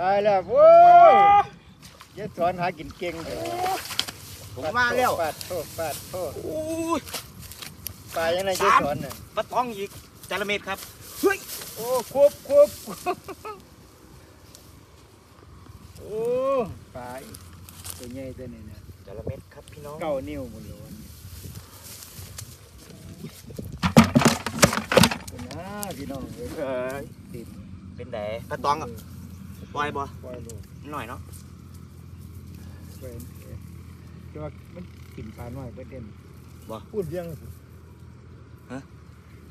ตายแล้วโว้ยยายสอนหากินเก่งเถอะผมมาแล้ว ปาดโทษปาดโทษโอ้ย ปลายังไงยายสอนน่ะปลาตองอีกจาระเม็ดครับโอ้ควบควบโอ้ปลาอีกตัวใหญ่ตัวนี้นะจาระเม็ดครับพี่น้อง เก้านิ้วหมดเลยวันนี้เป็นนะพี่น้องเอ้ยเอ้ยติดเป็นแดปลาตองอะ ปล่อยบ่ปล่อยลูกหน่อยเนาะปล่อยเอ้ยแต่ว่ามันกินปลาน้อยเพื่อเด่นบ่พูดเรื่อง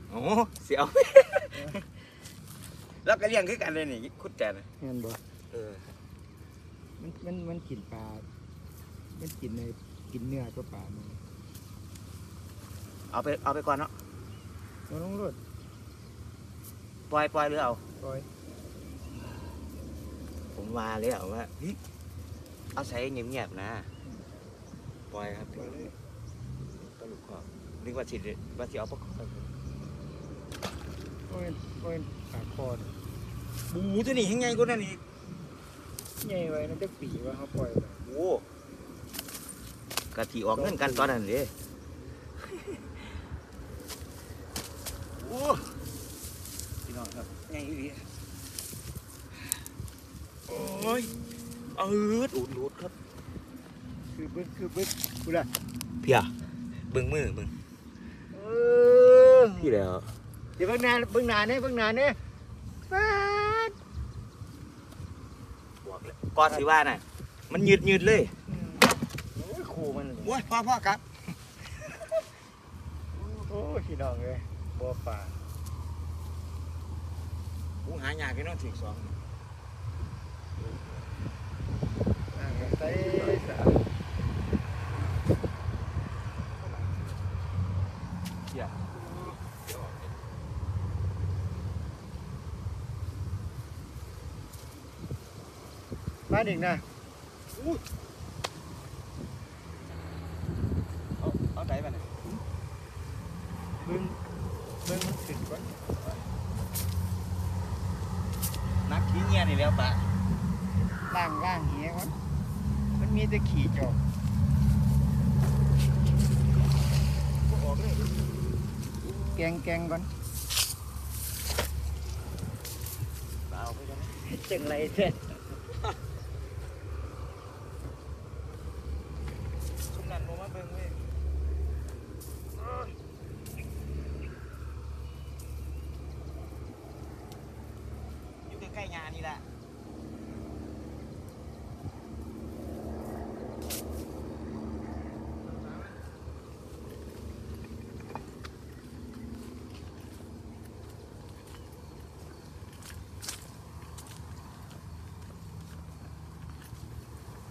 โอ้เสียว แล้วก็เลี้ยงคือกันเลยนี่คุดแต่นะเงินบ่ เออมันมันมันกินปลา มันกินในกินเนื้อตัวปลามันเอาไปเอาไปก่อนเนาะมันต้องรดปล่อยปล่อยหรือเอาปล่อย ผมว่าเลยเอาว่าเฮ้ยเอาใส่เงียบๆนะ ปล่อยครับปล่อยเลยตลุกขอบนึกว่าสิว่าสิเอาปลาคอปล่อยปล่อยปลาคอดบูตัวนี้ยังไงกูนั่นอีกใหญ่ไว้นั่นจะปีว่าเขาปล่อยไปโอ้กะทิออกเงินกันตอนนั้นเด้โอ้พี่น้องครับไงอีหลีโอ้ยอืดอูดอูดครับคือบึกคือบึกกูละเพียเบิ่งมือเบิ่งเออพี่แล้วเดี๋ยวเบิ่งหน้าเบิ่งหน้าเนี่ยเบิ่งหน้าเนี่ยปาดบอกเลยก่อนสิว่าน่ะ มันยืดยืดๆเลยอืมโอ้ยขู่มันเลยโอ้ยพ่อพ่อครับโอ้ยพี่น้องเลยบัวป่ากูหายากกันเนาะถึงสอง อ่างใส่สะ เพีย มาอีกนะเอาเอาใจไปน่ะเบิ่งเบิ่งมันขึ้นก่อนนักขี้เงี้ยนี่แล้วปะล่างล่างเหี้ยก่อนมันมีแต่ขี่จอกกูออกเลยแกงแกงก่อนเอาไปกันจังไรเท่ชุมนั้นบ่มาเบิ่งเว้ยอยู่ใก ล้ๆงานนี่แหละ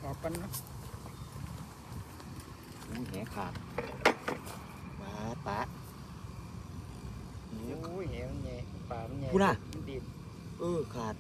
ออกกันเนาะอู้แหขาดปาดปะโอ้ยเหี้ยมันใหญ่ป่ามันใหญ่พูดน่ะมันดีด เออขาด